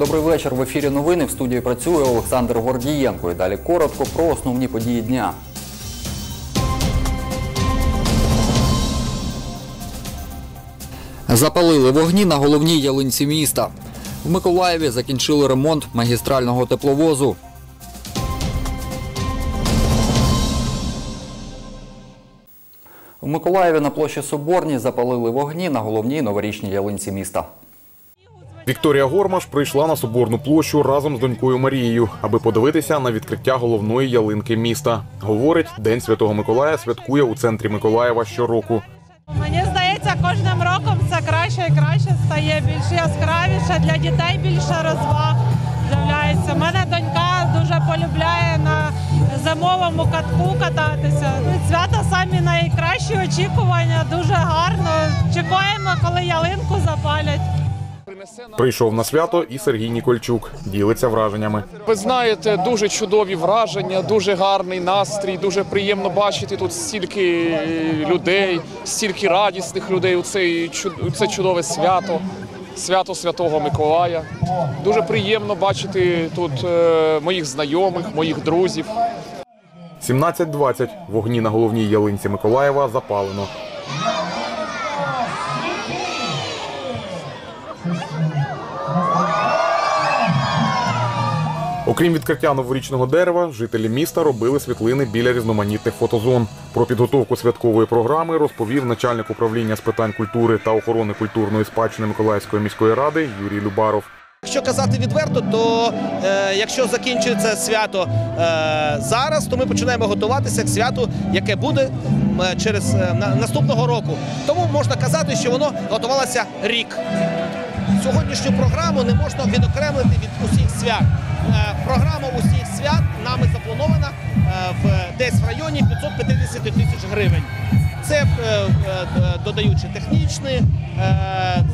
Добрий вечір. В ефірі новини. В студії працює Олександр Гордієнко. І далі коротко про основні події дня. Запалили вогні на головній ялинці міста. В Миколаєві закінчили ремонт магістрального тепловозу. В Миколаєві на площі Соборній запалили вогні на головній новорічній ялинці міста. Вікторія Гормаш прийшла на соборну площу разом з донькою Марією, аби подивитися на відкриття головної ялинки міста. Говорить, День Святого Миколая святкує у центрі Миколаєва щороку. Мені здається, кожним роком все краще і краще стає більш яскравіше для дітей більше розваг з'являється. Мене донька дуже полюбляє на зимовому катку кататися. Свята самі найкращі очікування, дуже гарно. Чекаємо, коли ялинку запалять. Прийшов на свято і Сергій Нікольчук ділиться враженнями. Ви знаєте, дуже чудові враження, дуже гарний настрій. Дуже приємно бачити тут стільки людей, стільки радісних людей у цей чуд- у це чудове свято, свято Святого Миколая. Дуже приємно бачити тут е, моїх знайомих, моїх друзів. 17.20 вогні на головній ялинці Миколаєва запалено. Окрім відкриття новорічного дерева, жителі міста робили світлини біля різноманітних фотозон. Про підготовку святкової програми розповів начальник управління з питань культури та охорони культурної спадщини Миколаївської міської ради Юрій Любаров. Якщо казати відверто, то е, якщо закінчується свято е, зараз, то ми починаємо готуватися к святу, яке буде е, через е, наступного року. Тому можна казати, що воно готувалося рік. Сьогоднішню програму не можна відокремити від усіх свят. Е, програма усіх свят нами запланована е, в десь в районі 550 тисяч гривень. Це е, додаючи технічні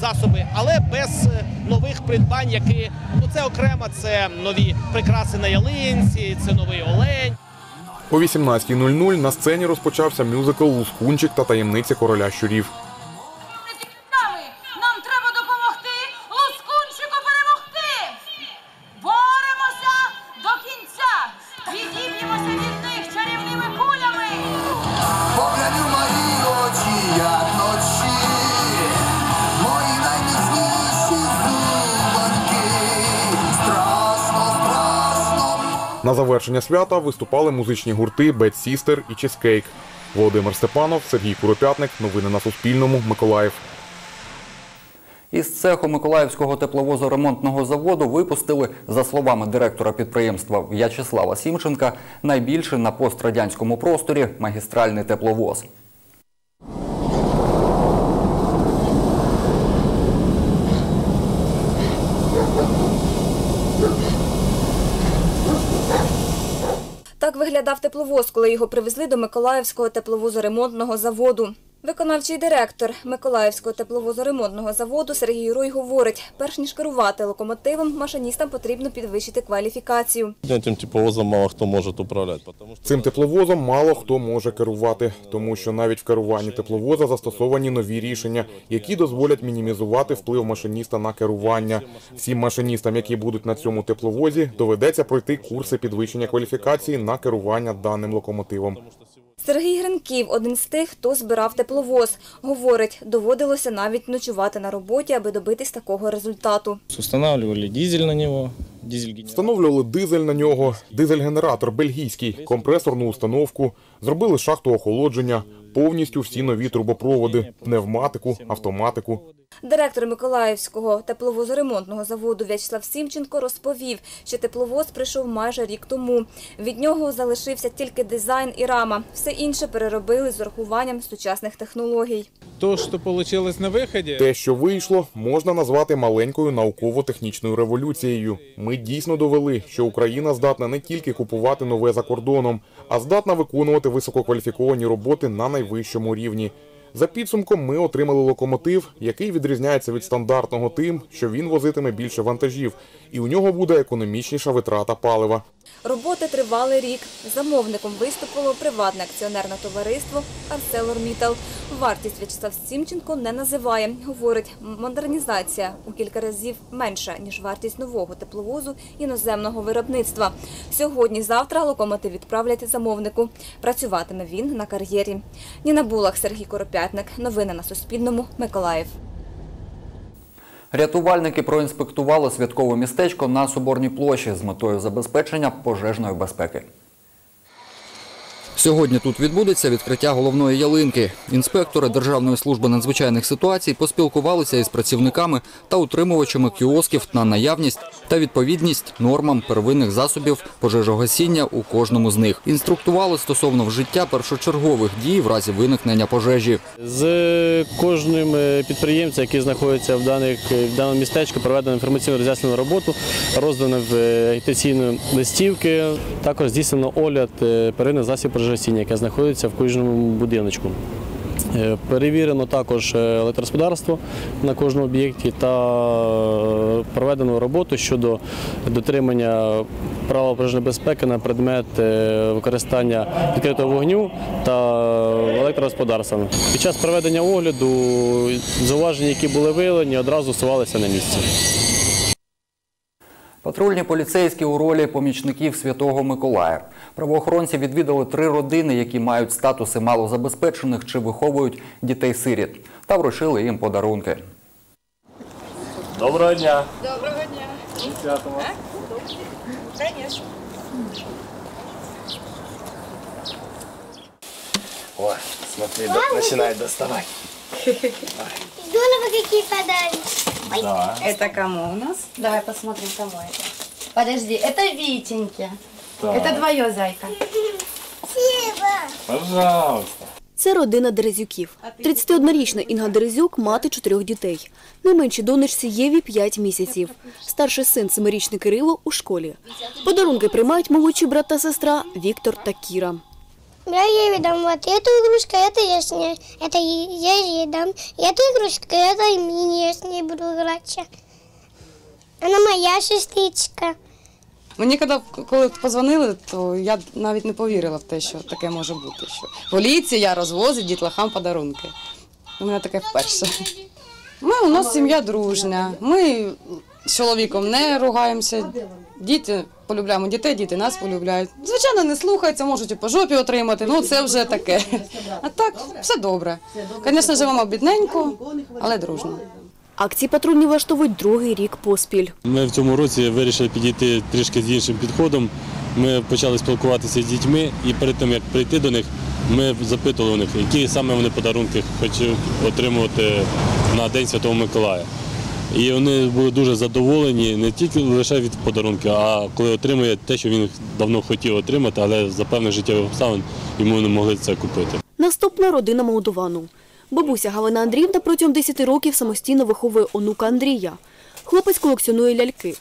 засоби, але без нових придбань, які ну це окремо, це нові прикраси на ялинці, це новий олень. О 18.00 на сцені розпочався мюзикл Лускунчик та таємниці короля щурів. Завершення свята виступали музичні гурти Bad Sister і Cheesecake. Володимир Степанов, Сергій Куропятник. Новини на Суспільному. Миколаїв. Із цеху Миколаївського тепловозоремонтного заводу випустили, за словами директора підприємства В'ячеслава Сімченка, найбільший на пострадянському просторі магістральний тепловоз. Так виглядав тепловоз, коли його привезли до Миколаївського тепловозоремонтного заводу. Виконавчий директор Миколаївського тепловозоремонтного заводу Сергій Руй говорить, перш ніж керувати локомотивом, машиністам потрібно підвищити кваліфікацію. Этим тепловозом мало кто может управлять, потому Цим тепловозом мало хто може керувати, тому що навіть в керуванні тепловоза застосовані нові рішення, які дозволять мінімізувати вплив машиніста на керування. Всім машиністам, які будуть на цьому тепловозі, доведеться пройти курси підвищення кваліфікації на керування даним локомотивом. Сергій Гринків один з тих, хто збирав тепловоз. Говорить, доводилося навіть ночувати на роботі, аби добитись такого результату. устанавливали дизель на дизель-генератор. Встановлювали дизель на нього, дизель-генератор бельгійський, компресорну установку, зробили шахту охолодження, повністю всі нові трубопроводи, пневматику, автоматику. Директор Миколаївського тепловозоремонтного заводу В'ячеслав Сімченко розповів, що тепловоз прийшов майже рік тому. Від нього залишився тільки дизайн і рама. Все інше переробили з урахуванням сучасних технологій. То, что получилось на выходе, Те, що вийшло, можна назвати маленькою науково-технічною революцією. Ми дійсно довели, що Україна здатна не тільки купувати нове за кордоном, а здатна виконувати висококваліфіковані роботи на найвищому рівні. За підсумком ми отримали локомотив, який відрізняється від стандартного тим, що він возитиме більше вантажів, і у нього буде економічніша витрата палива. Роботи тривали рік. Замовником виступило приватне акціонерне товариство «Арселормітал». Вартість В'ячеслав Сімченко не називає. Говорить, модернізація у кілька разів менша, ніж вартість нового тепловозу іноземного виробництва. Сьогодні-завтра локомотив відправлять замовнику. Працюватиме він на кар'єрі. Ніна Булах, Сергій Коропятник. Новини на Суспільному. Миколаїв. Рятувальники проінспектували святкове містечко на Соборній площі з метою забезпечення пожежної безпеки. Сьогодні тут відбудеться відкриття головної ялинки. Інспектори Державної служби надзвичайних ситуацій поспілкувалися із працівниками та утримувачами кіосків на наявність та відповідність нормам первинних засобів пожежогасіння у кожному з них. Інструктували стосовно вжиття першочергових дій в разі виникнення пожежі. З кожним е, підприємцем, який знаходиться в, в даному містечку, проведено інформаційну роз'яснену роботу, роздано в е, агітаційні листівки. Також здійснено огляд е, первинних засобів пожежогасіння, яке знаходиться в кожному будиночку. Е, Перевірено також е, електросподарство на кожному об'єкті та е, проведено роботу щодо дотримання правил пожежної безпеки на предмет використання відкритого вогню та електрогосподарством. Під час проведення огляду зауваження, які були виявлені, одразу усувалися на місці. Патрульні поліцейські у ролі помічників Святого Миколая. Правоохоронці відвідали три родини, які мають статуси малозабезпечених чи виховують дітей-сиріт, та вручили їм подарунки. Доброго дня! Ой, смотри, до- начинает доставать. Здорово, какие подарки. Да. Это кому у нас? Давай посмотрим, кому это. Подожди, это Витеньке. Так. Это твое, зайка. Пожалуйста. Це родина Дерезюків. 31-річна Інга Дерезюк – мати чотирьох дітей. Найменшій донечці Єві 5 місяців. Старший син, семирічний Кирило, у школі. Подарунки приймають молодші брат та сестра Віктор та Кіра. Я ей дам вот эту игрушку, это я с ней, это е- я ей дам. Эту игрушку, это и мне, я с ней буду играть. Она моя шестичка. Мені коли, коли позвонили, то я навіть не повірила в те, що таке може бути. Що поліція розвозить дітлахам подарунки. У мене таке вперше. ми у нас сім'я дружня. Ми з чоловіком не ругаємося. Діти полюбляємо дітей, діти нас полюбляють. Звичайно, не слухаються, можуть і по жопі отримати. Ну це вже таке. А так, все добре. Звісно, живемо бідненько, але дружно. Акції патрульні влаштовують другий рік поспіль. Ми в цьому році вирішили підійти трішки з іншим підходом. Ми почали спілкуватися з дітьми, і перед тим як прийти до них, ми запитували у них, які саме вони подарунки хочуть отримувати на День Святого Миколая. І вони були дуже задоволені не тільки лише від подарунків, а коли отримує те, що він давно хотів отримати, але за певних життєвих обставин йому не могли це купити. Наступна родина Молдовану. Бабуся Галина Андріївна протягом 10 років самостійно виховує онука Андрія. Хлопець колекціонує ляльки.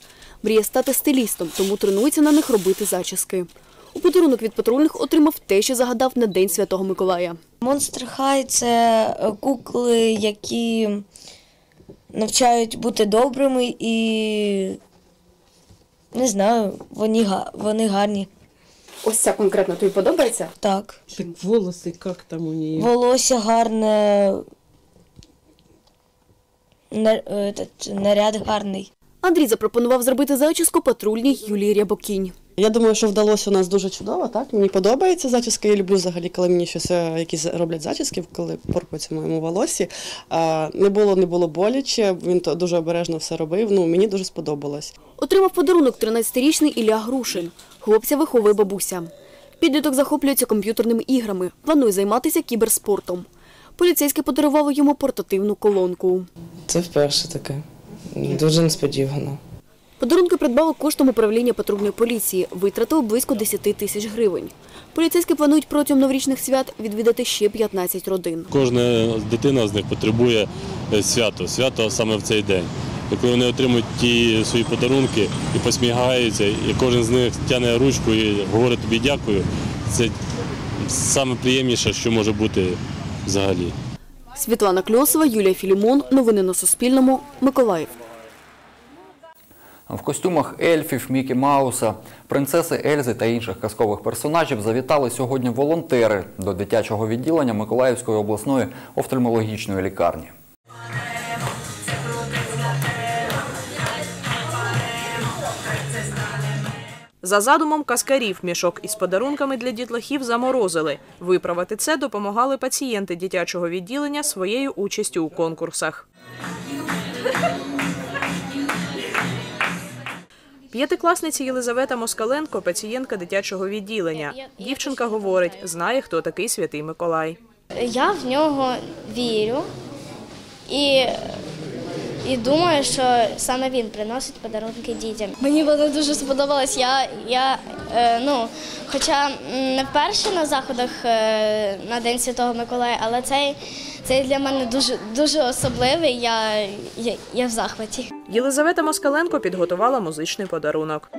Мріє стати стилістом, тому тренується на них робити зачіски. У подарунок від патрульних отримав те, що загадав на День Святого Миколая. Монстр Хай це е, кукли, які навчають бути добрими і не знаю, вони, вони гарні. Ось ця конкретно тобі подобається? Так. Так волосы как там у нее? Волосся гарне, е, наряд гарний. Андрій запропонував зробити зачіску патрульній Юлії Рябокінь. Я думаю, що вдалося у нас дуже чудово. Так мені подобається зачіска. Я люблю взагалі, коли мені щось е, якісь роблять зачіски, коли порпаються в моєму волосі. Не було, не було боляче. Він то дуже обережно все робив. Ну мені дуже сподобалось. Отримав подарунок 13-річний Ілля Грушин. Хлопця виховує бабуся. Підліток захоплюється комп'ютерними іграми, планує займатися кіберспортом. Поліцейський подарував йому портативну колонку. Це вперше таке. Дуже несподівано. Подарунки придбали коштом управління патрульної поліції, витратили близько 10 тисяч гривень. Поліцейські планують протягом новорічних свят відвідати ще 15 родин. Кожна дитина з них потребує е, свято, свято саме в цей день. І коли вони отримують ті свої подарунки і посміхаються, і кожен з них тягне ручку і говорить тобі дякую, це саме приємніше, що може бути взагалі. Світлана Кльосова, Юлія Філімон. Новини на Суспільному. Миколаїв. В костюмах ельфів, Мікі Мауса, принцеси Ельзи та інших казкових персонажів завітали сьогодні волонтери до дитячого відділення Миколаївської обласної офтальмологічної лікарні. За задумом каскарів мішок із подарунками для дітлахів заморозили. Виправити це допомагали пацієнти дитячого відділення своєю участю у конкурсах. П'ятикласниця Єлизавета Москаленко – пацієнтка дитячого відділення. Дівчинка говорить, знає, хто такий святий Миколай. Я в нього вірю і, і думаю, що саме він приносить подарунки дітям. Мені вона дуже сподобалась. Я, я е, ну, хоча не вперше на заходах е, на День Святого Миколая, але цей, цей для мене дуже, дуже особливий. Я, я, я в захваті. Єлизавета Москаленко підготувала музичний подарунок.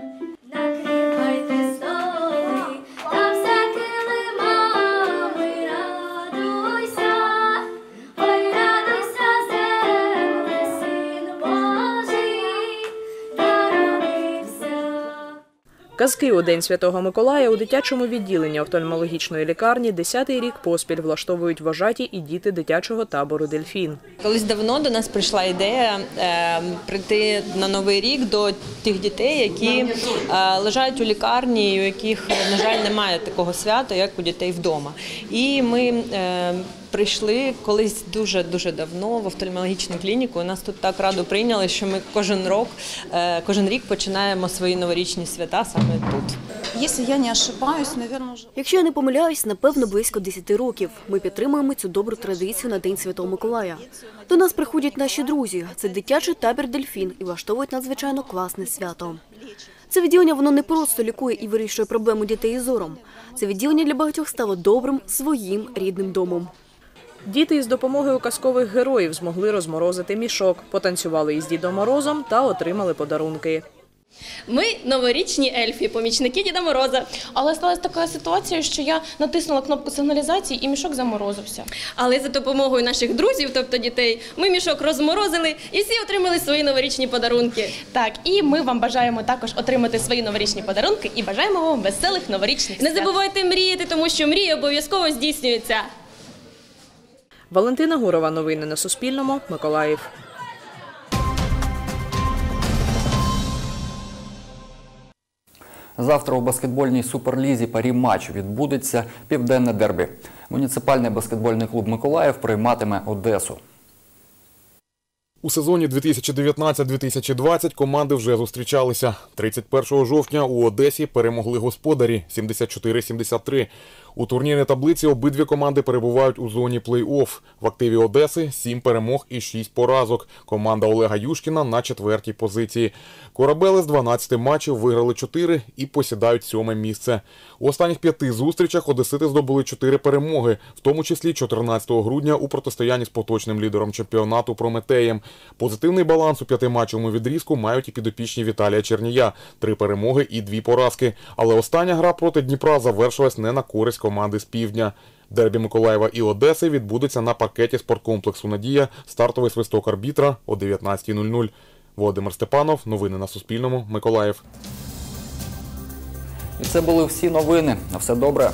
Казки у День Святого Миколая у дитячому відділенні офтальмологічної лікарні 10-й рік поспіль влаштовують вважаті і діти дитячого табору Дельфін. Колись давно до нас прийшла ідея е, прийти на новий рік до тих дітей, які е, лежать у лікарні, у яких, на жаль, немає такого свята, як у дітей вдома. І ми е, прийшли колись дуже дуже давно в офтальмологічну клініку. Нас тут так радо прийняли, що ми кожен рок, е, кожен рік починаємо свої новорічні свята саме тут. Якщо я не ошибаюсь, наверное, вже... Якщо я не помиляюсь, напевно, близько 10 років. Ми підтримуємо цю добру традицію на День Святого Миколая. До нас приходять наші друзі. Це дитячий табір «Дельфін» і влаштовують надзвичайно класне свято. Це відділення воно не просто лікує і вирішує проблему дітей із зором. Це відділення для багатьох стало добрим, своїм рідним домом. Діти із допомогою казкових героїв змогли розморозити мішок, потанцювали із Дідом Морозом та отримали подарунки. Ми новорічні ельфі, помічники Діда Мороза. Але сталася така ситуація, що я натиснула кнопку сигналізації і мішок заморозився. Але за допомогою наших друзів, тобто дітей, ми мішок розморозили і всі отримали свої новорічні подарунки. Так, і ми вам бажаємо також отримати свої новорічні подарунки і бажаємо вам веселих новорічних. Не забувайте мріяти, тому що мрії обов'язково здійснюються. Валентина Гурова. Новини на Суспільному. Миколаїв. Завтра у баскетбольній суперлізі парі матч відбудеться південне дербі. Муніципальний баскетбольний клуб Миколаїв прийматиме Одесу. У сезоні 2019-2020 команди вже зустрічалися. 31 жовтня у Одесі перемогли господарі 74-73. У турнірній таблиці обидві команди перебувають у зоні плей-офф. В активі Одеси 7 перемог і 6 поразок. Команда Олега Юшкіна на четвертій позиції. Корабели з 12 матчів виграли 4 і посідають сьоме місце. У останніх п'яти зустрічах одесити здобули 4 перемоги, в тому числі 14 грудня у протистоянні з поточним лідером чемпіонату Прометеєм. Позитивний баланс у п'ятиматчевому відрізку мають і підопічні Віталія Чернія. Три перемоги і дві поразки. Але остання гра проти Дніпра завершилась не на користь команди з півдня. Дербі Миколаєва і Одеси відбудеться на паркеті спорткомплексу Надія. Стартовий свисток арбітра о 19.00. Володимир Степанов. Новини на Суспільному. Миколаїв. І це були всі новини. На все добре.